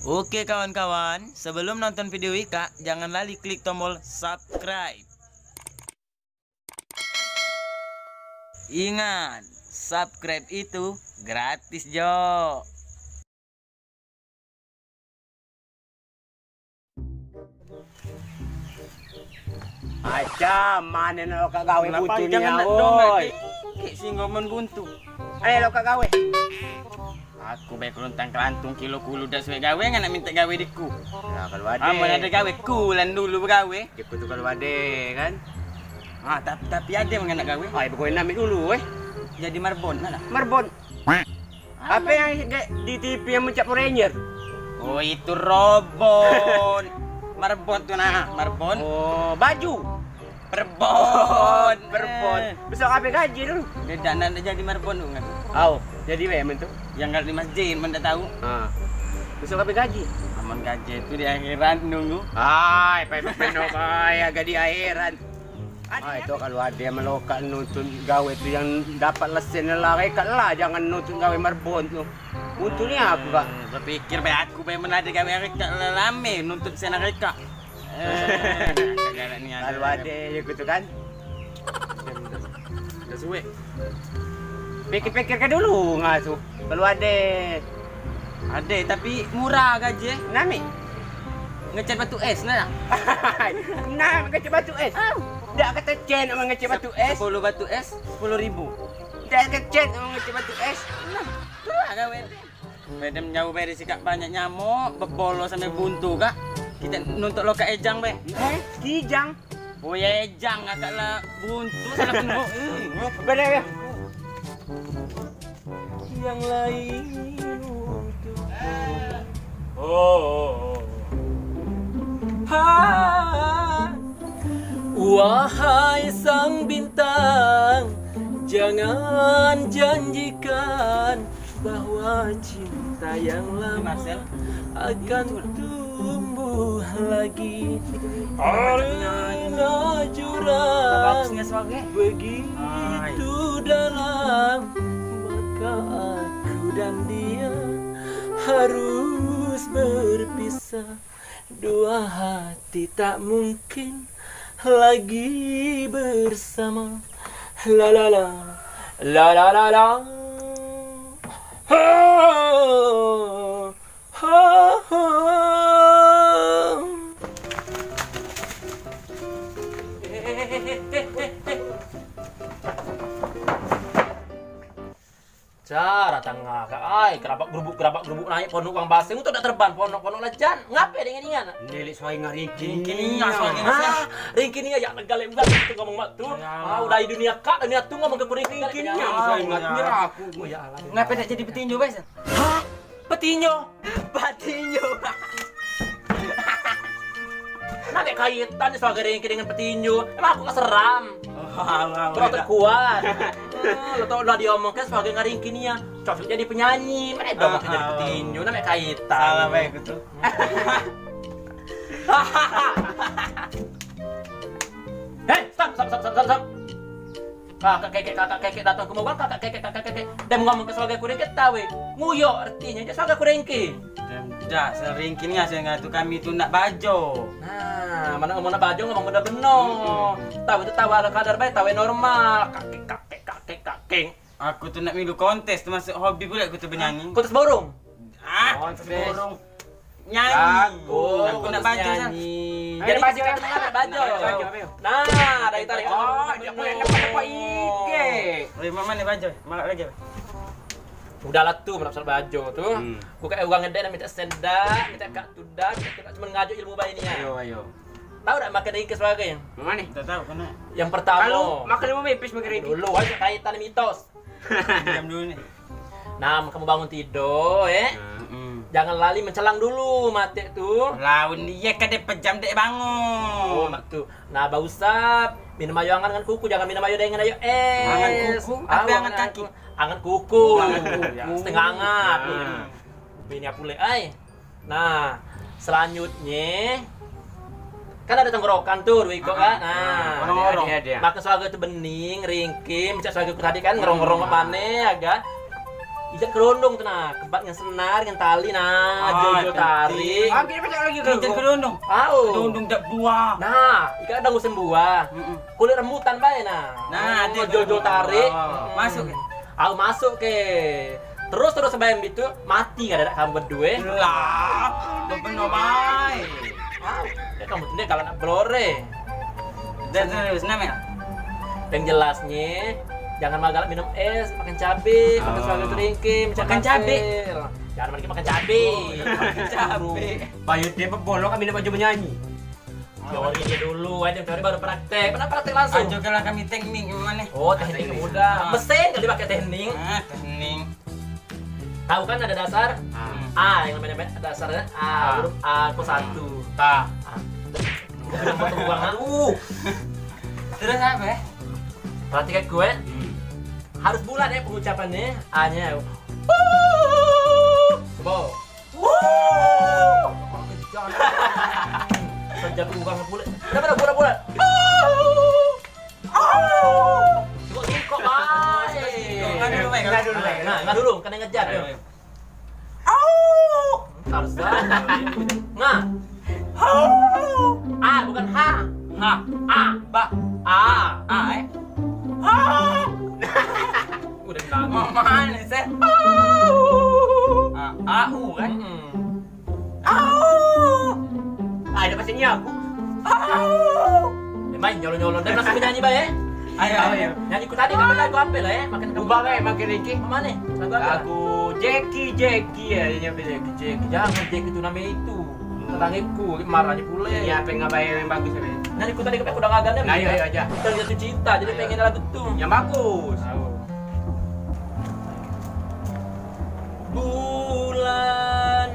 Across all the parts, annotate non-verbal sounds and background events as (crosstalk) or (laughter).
Oke kawan-kawan, sebelum nonton video Wika, jangan lali klik tombol subscribe. Ingat, subscribe itu gratis Jo. Aja, mana lo kak gawe buntu ni jangan nak dong buntu. Ayo lo kak gawe. Aku baik kelontang kelantung kilo kulu dah suwe gawe nak minta gawe diku. Nah, kalau ada. Amun ada gawe kulan dulu bergawe. Dia tu kalau ada kan. Ah, tapi tapi ada yang nak gawe. Ay, pokoknya namik dulu eh. Jadi marbon mana? Marbon. Apa yang di TV yang mencap Ranger? Oh, itu robot. marbon tuh nah, marbon. Oh, baju. Perbon, Berbon. Besok apa gaji dulu? Tidak nak jadi marbon tuh kan. Au, jadi wemen tu. Yang kalau di masjid mana tahu. Ah. Besok apa gaji? Aman gaji itu di akhirat nunggu. Ay, peno kaya (laughs) agak di akhiran. Ah, itu kalau ada yang melokal nonton gawe tu yang dapat lesen lah, kat lah jangan nonton gawe marbon tu. Untungnya aku kak. Eh, Berpikir baik aku pengen menadi gawe reka lame nuntut sana reka. Eh, (laughs) Kalau ada yang gitu kan. Dah suwe. Pikir-pikirkan dulu ngasuh. Kalau ada Ada tapi murah gaji. nami. Ngecat batu es lah. nah, ngecek batu es. Dak (laughs) kata cen orang ngecek batu es. 10 batu es, 10 ribu. Dak kata cen orang ngecek batu es. Murah gawe. Bedem jauh dari sikap banyak nyamuk, bebolo sampai buntu kak. Kita nuntut lo ke ejang be. Eh, kijang. Oh ya ejang agak lah buntu salah penuh. Benar ya? Yang lain untuk Oh. Ha. Wahai sang bintang, jangan janjikan bahwa cinta yang lama akan tumbuh lagi. Arena jurang begitu dalam, aku dan dia harus berpisah. Dua hati tak mungkin lagi bersama. La la la, la la la la. Ha, Cara tengah kak, ay kerabak gerubuk kerabak gerubuk naik ponok uang basing untuk tak terban ponok ponok lajan ngapain dengan ingat Nelik suai ngari Kini suai ngari. Ah, ringkin ya yang galak enggak itu ngomong mak tu. Ah, udah di dunia kak dunia tu ngomong ke kuring ringkin Kini ya. suai nyerah aku. Oh ya Allah. Ngapa nak jadi petinju bes? Hah? Petinju. Petinju. (laughs) Nanti kaitan sebagai ringkin dengan petinju. Emang aku keseram. Oh, Terus terkuat. (laughs) Ah, Lo tau lah diomongkan sebagai ngaringkin ya. Cocok jadi penyanyi. Mana dong Ah, jadi ah. petinju. Namanya kaitan. Salah baik itu. (laughs) Hei, stop, stop, stop, stop, stop, stop. Kakak kekek, kakak kekek datang ke mobil, kakak kekek, kakak kekek. Dan ngomong ke sebagai kurengke, tahu Nguyo artinya, dia sebagai kurengke. Dah sering kini saya ngatu kami tu nak bajo. Nah, mana ngomong nak baju, ngomong udah benar. Tahu itu tahu ala kadar baik, tahu normal. Kakek, kakek, kakek. Aku tu nak milu kontes termasuk hobi pula aku tu bernyanyi. Kau terus borong? Ah, Kontes. borong. Nyanyi. Aku, aku nak baju nyanyi. Ayo, Jadi baju, kita ayo. nak baju. Baju. Nah, dari tarik. Oh, dia boleh dapat ike. Weh, mama ni baju. Malak lagi. Udah lah tuh menapsal baju tuh. Hmm. Gue kayak uang gede minta senda, minta kak tudak, minta cuma ngajuk ilmu bayi ini ya. Ayo, ayo. Tahu tak makan ringkes sebagainya? Mama nih. Tak tahu kena. Yang pertama. Kalau makan lima mepis makan ini. dulu aja kaitan mitos. (laughs) Diam dulu ni. Nah, kamu bangun tidur, eh. Hmm. Jangan lali mencelang dulu mati tuh. Lawan dia dia pejam dek Oh, bangun. mak tuh. Nah, bausap. Minum ayo angan dengan kuku, jangan minum ayo dengan ayo es. Angan kuku? Ah, Apa angan kaki? Angan kuku. Angan kuku. (laughs) Ya, setengah angat. Hmm. Ini pule, ay. Nah, selanjutnya kan ada tenggorokan tuh, Wiko kan. Nah, Orang-orang. Ada, ada. Makan swaga itu bening, ringkim, cak swaga tadi kan ngerong-ngerong ke mana agak. Ijak kerondong tuh nah, kebat dengan senar, dengan tali nah, Ah, jojo tarik. penting. Ah, kita pecah lagi Kita kerundung. Au. Kerundung dak buah. Nah, ikan ada musim buah. Mm-mm. Kulit rembutan bae nah. Nah, Oh, dia jojo tarik. Oh, masuk ke. Aku masuk ke. Terus terus sampai itu mati kan ada kamu berdua. Lah, benar baik. Ya kamu tuh kalau nak blore. Dan namanya. Yang jelasnya jangan magal minum es, makan cabe, makan Oh. sebagai teringki, Makan cabe. Jangan lagi makan cabe. Cabe. Bayut dia bebolo kami dapat baju menyanyi. Teori dia dulu, ada teori baru praktek. Pernah praktek langsung? Ajo kalau kami teknik gimana? Oh, teknik mudah. Ah. Mesin kali pakai teknik. Ah, teknik. Tahu kan ada dasar? Ah. A yang namanya dasarnya A, huruf A ke satu. Tak. Aduh. Terus apa ya? Perhatikan gue, harus bulat ya pengucapannya A-nya. Sejak uang bulat. Pada bulat bulat. Dulu. Nah, yang ngejar. Harus Nah. A bukan H. Ha, A. ba, A. a eh. (laughs) Udah bilang. Mau mana sih? A, a, u kan? Ah, ada pasien aku. Main nyolong-nyolong dan langsung nyanyi bae. Ayo, ayo. Nyanyi ku tadi kapan lagu apa lah ya? Makan kamu Ubah kayak makin Ricky. Mana? Lagu apa? Aku Jackie Jackie ya nyampe Jackie Jack, jangan Jack itu namanya itu. Tetanggiku, marahnya pule. Ini apa yang ngapain yang bagus ya? Ben? Nyanyi ku tadi kapan udah ngagannya. Nah, ayo ayo aja. Dan jatuh cinta, jadi pengen lagu tuh. Yang bagus. Bulan.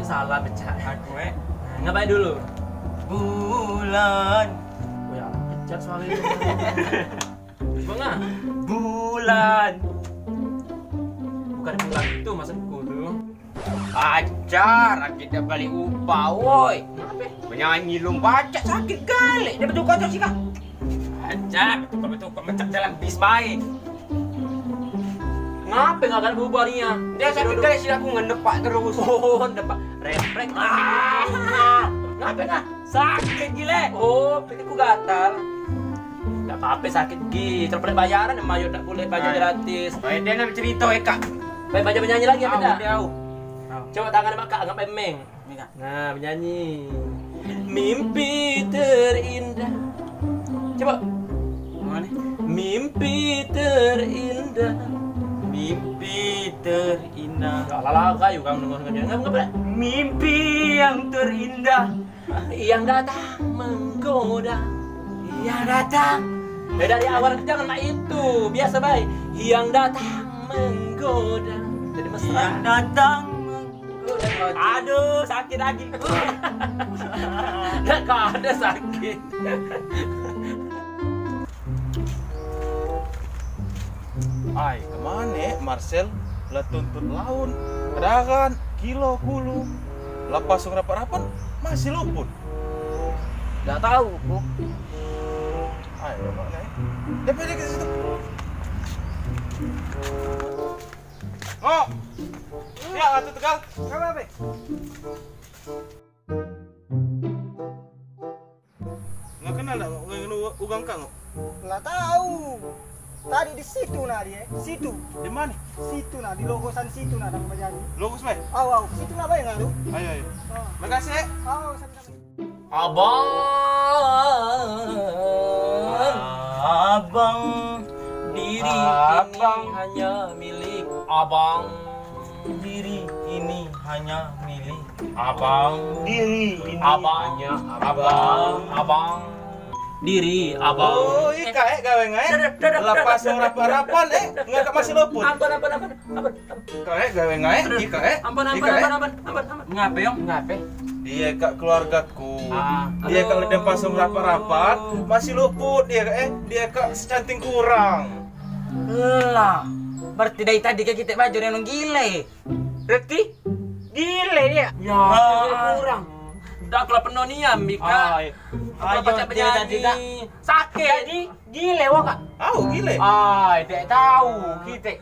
Salah pecah. Aku eh. Ngapain dulu? Bulan, Oh ya, pecat soalnya. (laughs) Bunga, bulan. bukan bulan itu maksudku Ajar, kita balik upah, woi. Kenapa? Penyanyi lu baca sakit kali. Dia betul kocok sih kak. Aja, betul betul kok mencak jalan bis baik. Ngapa nggak akan bubarnya? Dia sakit kali sih aku ngedepak terus. (laughs) Oh, dapat reflek. Ah, ngapa nggak? Sakit gile. Oh, pikirku gatal. Nggak apa-apa sakit gi. Boleh bayaran ya Mayo nggak boleh baju gratis. Oh, dia nak cerita ya kak. Baik baca menyanyi lagi apa Tahu, enggak? tahu. Coba tangan mak kak, nggak meng. Nah, menyanyi. Mimpi terindah. Coba. Mana? Mimpi terindah. Mimpi terindah. Lala kayu kamu nunggu nunggu nggak nggak boleh. Mimpi yang terindah. Yang datang menggoda. Yang datang. Eh dari awal jangan mak itu biasa baik. Yang datang menggoda. Jadi mesra. Yang datang. Aduh, sakit lagi. nggak kau ada sakit. Ay, ke mana Marcel? Lah tuntut laun, kedagan, kilo kulu. Lepas rapat-rapat masih luput. Nggak tahu, Bu. Ay, ke mana? Dia pergi ke situ. Oh, ya atuh tegal. Apa apa? Nggak kenal dah, nggak ugang kang. Nggak tahu. Tadi di situ nah dia, situ, Di mana? situ nah di logosan situ nah nama penyanyi. Logus bae. Aw aw, situ nah bayang aduh. Ayo, ayo. Oh, Makasih. aw sama-sama. Abang. Abang diri Abang. ini hanya milik Abang. diri ini hanya milik Abang. Diri ini Abang. hanya Abang. Abang. Diri abang. Oh, ika eh gawe ngae. Lepas rapat-rapat eh nggak masih luput. Ampun, ampun, ampun, ampun, Ika eh gawe ngae, ika eh. ampun, ampun, Ika, eh. ampun, ampun, ampun, ngapa yong? Ngapain? Dia kak keluargaku. Ah, Dia kalau dia pasang rapat-rapat masih luput dia kak eh dia kak secanting kurang. Lah, berarti dari tadi kayak kita baju yang gile. Berarti gile dia. Ya, Ah. kurang. Udah kalau penuh nih ya, Mika. Ayo, baca penyanyi. Sakit. Jadi gile wah kak. Oh gile. Ay, tidak tahu kita.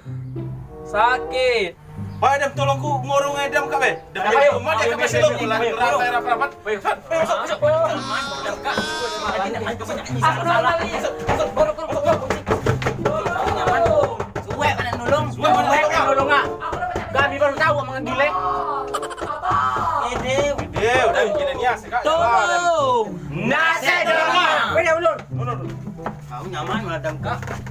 Sakit. Pak Adam tolong ku ngorong Adam kak be. Dem Ayo, ayo, rumah dia ayo, masih ayo, ayo, ayo, rapat ayo. rapat. Ayo. Kan, ayo, masuk, masuk. Tolong. Nasi dong.